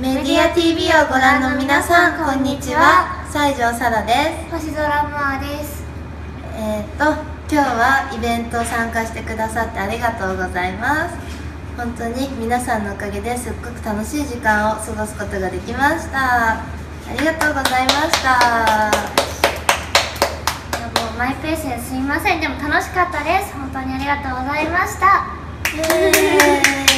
メディア TV をご覧の皆さんこんにちは。西条さらです。星空ムアです。えっ、と今日はイベント参加してくださってありがとうございます。本当に皆さんのおかげですっごく楽しい時間を過ごすことができました。ありがとうございました。いやもうマイペースですいません。でも楽しかったです。本当にありがとうございました。イエーイ。